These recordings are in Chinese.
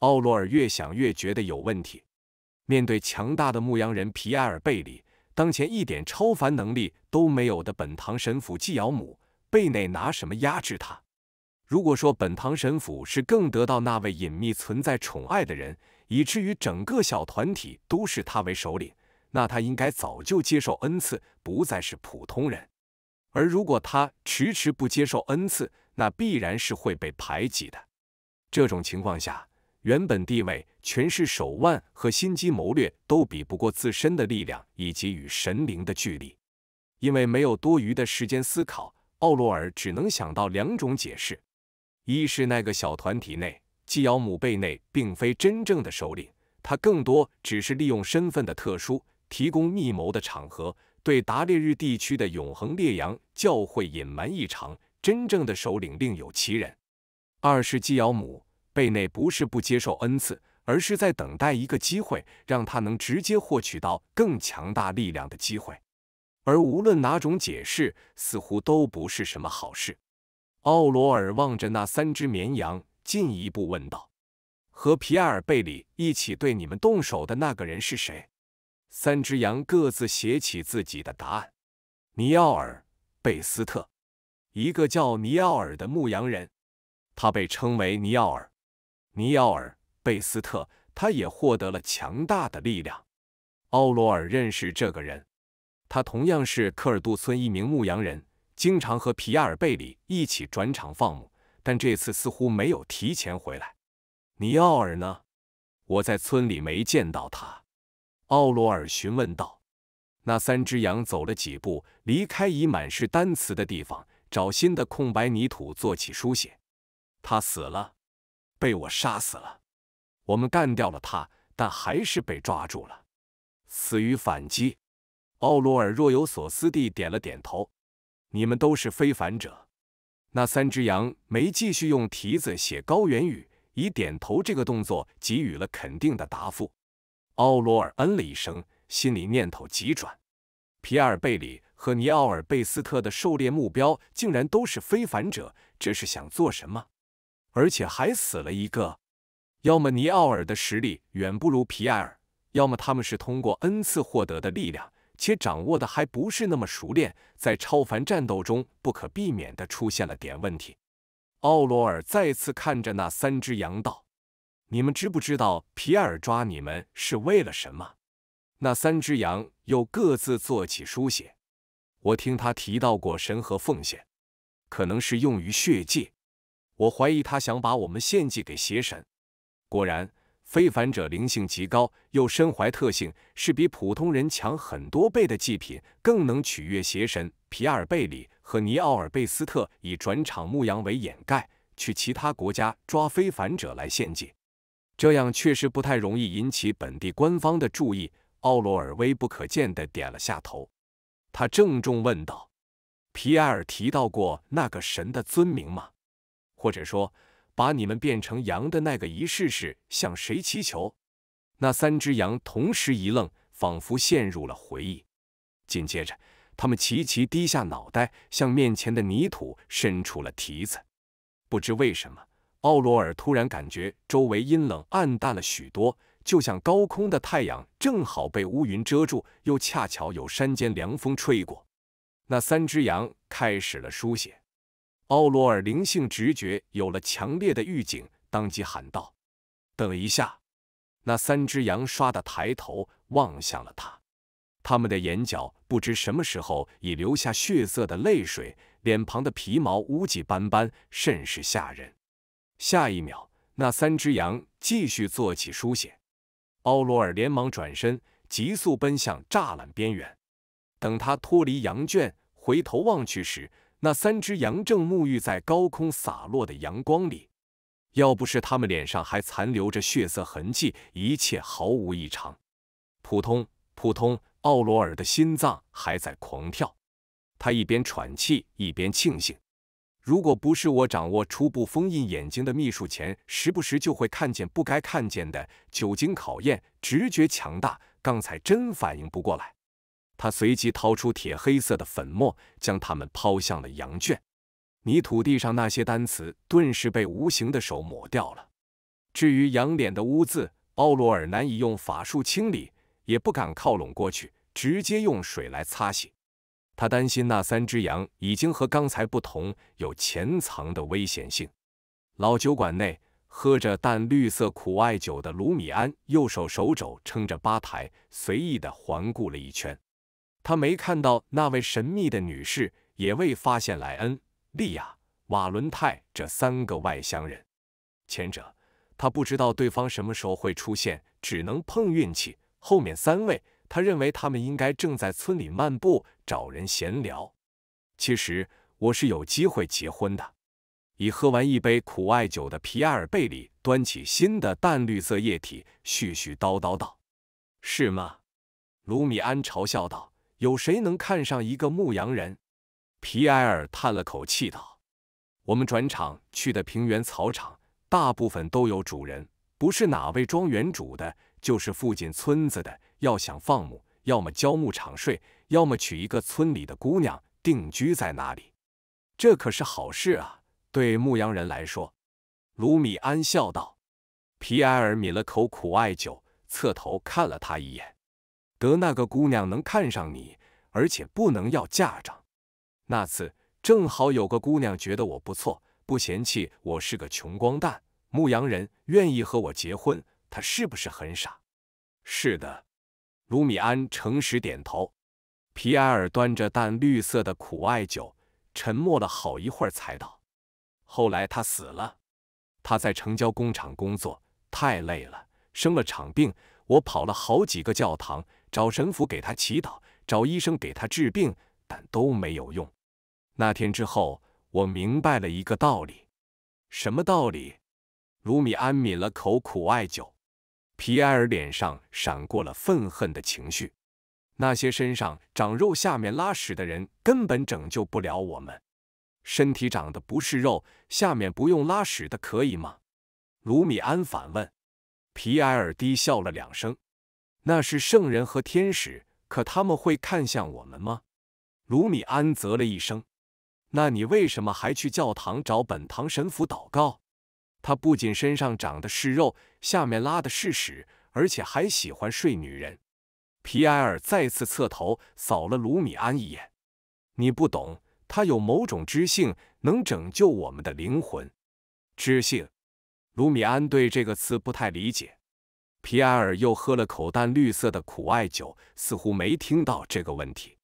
奥罗尔越想越觉得有问题。面对强大的牧羊人皮埃尔贝里，当前一点超凡能力都没有的本堂神父纪尧姆贝内，拿什么压制他？如果说本堂神父是更得到那位隐秘存在宠爱的人，以至于整个小团体都视他为首领，那他应该早就接受恩赐，不再是普通人。而如果他迟迟不接受恩赐，那必然是会被排挤的。这种情况下，原本地位、权势、手腕和心机谋略都比不过自身的力量以及与神灵的距离。因为没有多余的时间思考，奥洛尔只能想到两种解释：一是那个小团体内，基尧姆贝内并非真正的首领，他更多只是利用身份的特殊，提供密谋的场合。对达列日地区的永恒烈阳教会隐瞒异常，真正的首领另有其人。二是基尧姆贝内不是不接受恩赐，而是在等待一个机会，让他能直接获取到更强大力量的机会。而无论哪种解释，似乎都不是什么好事。奥罗尔望着那三只绵羊，进一步问道：“和皮埃尔贝里一起对你们动手的那个人是谁？”三只羊各自写起自己的答案。尼奥尔·贝斯特，一个叫尼奥尔的牧羊人，他被称为尼奥尔。尼奥尔·贝斯特，他也获得了强大的力量。奥罗尔认识这个人，他同样是科尔杜村一名牧羊人，经常和皮亚尔·贝里一起转场放牧，但这次似乎没有提前回来。尼奥尔呢？我在村里没见到他。奥罗尔询问道：“那三只羊走了几步，离开已满是单词的地方，找新的空白泥土做起书写。他死了，被我杀死了。我们干掉了他，但还是被抓住了，死于反击。”奥罗尔若有所思地点了点头：“你们都是非凡者。”那三只羊没继续用蹄子写高原语，以点头这个动作给予了肯定的答复。奥罗尔嗯了一声，心里念头急转：皮尔贝里和尼奥尔贝斯特的狩猎目标竟然都是非凡者，这是想做什么？而且还死了一个。要么尼奥尔的实力远不如皮埃尔，要么他们是通过恩赐获得的力量，且掌握的还不是那么熟练，在超凡战斗中不可避免的出现了点问题。奥罗尔再次看着那三只羊道。你们知不知道皮埃尔抓你们是为了什么？那三只羊又各自做起书写。我听他提到过神和奉献，可能是用于血祭。我怀疑他想把我们献祭给邪神。果然，非凡者灵性极高，又身怀特性，是比普通人强很多倍的祭品，更能取悦邪神。皮埃尔贝里和尼奥尔贝斯特以转场牧羊为掩盖，去其他国家抓非凡者来献祭。这样确实不太容易引起本地官方的注意。奥罗尔微不可见的点了下头，他郑重问道：“皮埃尔提到过那个神的尊名吗？或者说，把你们变成羊的那个仪式是向谁祈求？”那三只羊同时一愣，仿佛陷入了回忆。紧接着，他们齐齐低下脑袋，向面前的泥土伸出了蹄子。不知为什么。奥罗尔突然感觉周围阴冷暗淡了许多，就像高空的太阳正好被乌云遮住，又恰巧有山间凉风吹过。那三只羊开始了书写。奥罗尔灵性直觉有了强烈的预警，当即喊道：“等一下！”那三只羊唰的抬头望向了他，他们的眼角不知什么时候已流下血色的泪水，脸庞的皮毛污迹斑斑，甚是吓人。下一秒，那三只羊继续做起书写。奥罗尔连忙转身，急速奔向栅栏边缘。等他脱离羊圈，回头望去时，那三只羊正沐浴在高空洒落的阳光里。要不是他们脸上还残留着血色痕迹，一切毫无异常。扑通扑通，奥罗尔的心脏还在狂跳。他一边喘气，一边庆幸。如果不是我掌握初步封印眼睛的秘术前，时不时就会看见不该看见的，久经考验，直觉强大，刚才真反应不过来。他随即掏出铁黑色的粉末，将它们抛向了羊圈。泥土地上那些单词顿时被无形的手抹掉了。至于羊脸的污渍，奥罗尔难以用法术清理，也不敢靠拢过去，直接用水来擦洗。他担心那三只羊已经和刚才不同，有潜藏的危险性。老酒馆内，喝着淡绿色苦艾酒的卢米安，右手手肘撑着吧台，随意的环顾了一圈。他没看到那位神秘的女士，也未发现莱恩、利亚、瓦伦泰这三个外乡人。前者，他不知道对方什么时候会出现，只能碰运气。后面三位。他认为他们应该正在村里漫步，找人闲聊。其实我是有机会结婚的。已喝完一杯苦艾酒的皮埃尔·贝里端起新的淡绿色液体，絮絮叨叨道：“是吗？”卢米安嘲笑道：“有谁能看上一个牧羊人？”皮埃尔叹了口气道：“我们转场去的平原草场，大部分都有主人，不是哪位庄园主的，就是附近村子的。”要想放牧，要么交牧场税，要么娶一个村里的姑娘定居在那里，这可是好事啊！对牧羊人来说，卢米安笑道。皮埃尔抿了口苦艾酒，侧头看了他一眼。得那个姑娘能看上你，而且不能要嫁妆。那次正好有个姑娘觉得我不错，不嫌弃我是个穷光蛋，牧羊人愿意和我结婚，他是不是很傻？是的。卢米安诚实点头。皮埃尔端着淡绿色的苦艾酒，沉默了好一会儿，才道：“后来他死了。他在城郊工厂工作，太累了，生了场病。我跑了好几个教堂，找神父给他祈祷，找医生给他治病，但都没有用。那天之后，我明白了一个道理。什么道理？”卢米安抿了口苦艾酒。皮埃尔脸上闪过了愤恨的情绪。那些身上长肉、下面拉屎的人根本拯救不了我们。身体长得不是肉，下面不用拉屎的可以吗？卢米安反问。皮埃尔低笑了两声：“那是圣人和天使，可他们会看向我们吗？”卢米安啧了一声：“那你为什么还去教堂找本堂神父祷告？”他不仅身上长的是肉，下面拉的是屎，而且还喜欢睡女人。皮埃尔再次侧头扫了卢米安一眼：“你不懂，他有某种知性，能拯救我们的灵魂。”知性？卢米安对这个词不太理解。皮埃尔又喝了口淡绿色的苦艾酒，似乎没听到这个问题。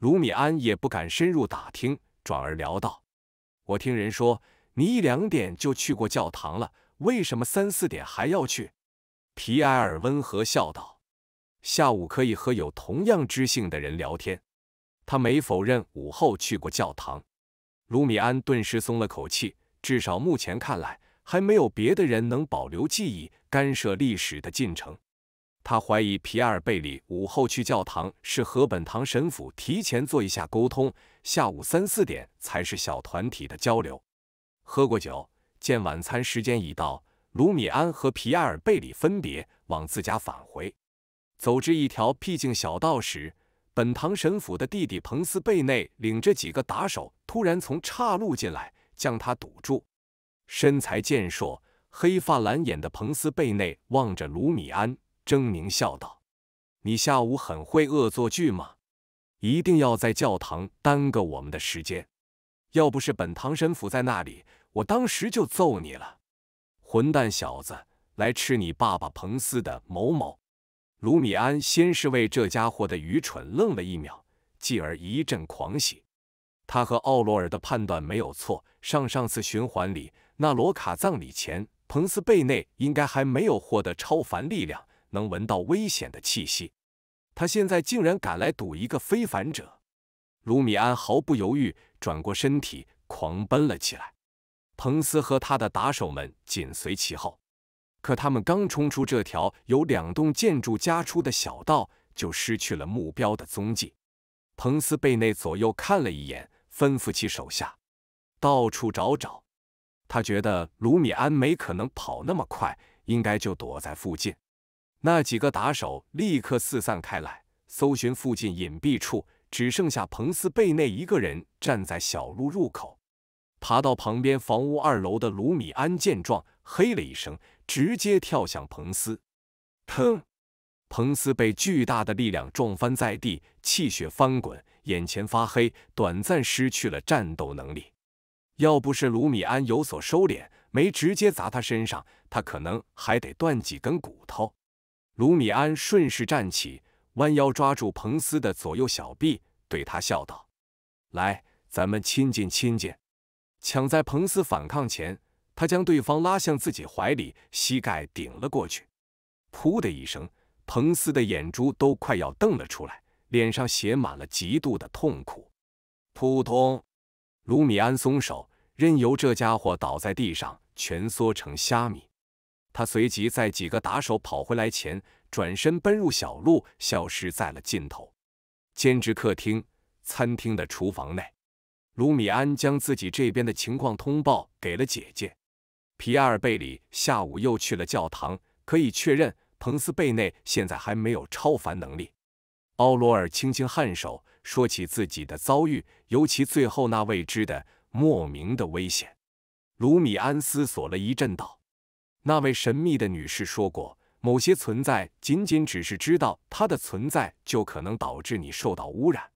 卢米安也不敢深入打听，转而聊道：“我听人说。”你一两点就去过教堂了，为什么三四点还要去？皮埃尔温和笑道：“下午可以和有同样知性的人聊天。”他没否认午后去过教堂。卢米安顿时松了口气，至少目前看来，还没有别的人能保留记忆，干涉历史的进程。他怀疑皮埃尔贝里午后去教堂是和本堂神父提前做一下沟通，下午三四点才是小团体的交流。喝过酒，见晚餐时间已到，卢米安和皮埃尔贝里分别往自家返回。走至一条僻静小道时，本堂神父的弟弟彭斯贝内领着几个打手突然从岔路进来，将他堵住。身材健硕、黑发蓝眼的彭斯贝内望着卢米安，狰狞笑道：“你下午很会恶作剧吗？一定要在教堂耽搁我们的时间？要不是本堂神父在那里。”我当时就揍你了，混蛋小子！来吃你爸爸彭斯的某某。卢米安先是为这家伙的愚蠢愣了一秒，继而一阵狂喜。他和奥罗尔的判断没有错。上上次循环里，那罗卡葬礼前，彭斯贝内应该还没有获得超凡力量，能闻到危险的气息。他现在竟然敢来赌一个非凡者！卢米安毫不犹豫，转过身体，狂奔了起来。彭斯和他的打手们紧随其后，可他们刚冲出这条由两栋建筑夹出的小道，就失去了目标的踪迹。彭斯贝内左右看了一眼，吩咐起手下到处找找。他觉得卢米安没可能跑那么快，应该就躲在附近。那几个打手立刻四散开来，搜寻附近隐蔽处，只剩下彭斯贝内一个人站在小路入口。爬到旁边房屋二楼的卢米安见状，嘿了一声，直接跳向彭斯。砰！彭斯被巨大的力量撞翻在地，气血翻滚，眼前发黑，短暂失去了战斗能力。要不是卢米安有所收敛，没直接砸他身上，他可能还得断几根骨头。卢米安顺势站起，弯腰抓住彭斯的左右小臂，对他笑道：“来，咱们亲近亲近。”抢在彭斯反抗前，他将对方拉向自己怀里，膝盖顶了过去。噗的一声，彭斯的眼珠都快要瞪了出来，脸上写满了极度的痛苦。扑通！卢米安松手，任由这家伙倒在地上，蜷缩成虾米。他随即在几个打手跑回来前，转身奔入小路，消失在了尽头。兼职客厅、餐厅的厨房内，卢米安将自己这边的情况通报给了姐姐皮埃尔·贝里。下午又去了教堂，可以确认彭斯贝内现在还没有超凡能力。奥罗尔轻轻颔首，说起自己的遭遇，尤其最后那未知的、莫名的危险。卢米安思索了一阵，道。那位神秘的女士说过，某些存在仅仅只是知道它的存在，就可能导致你受到污染。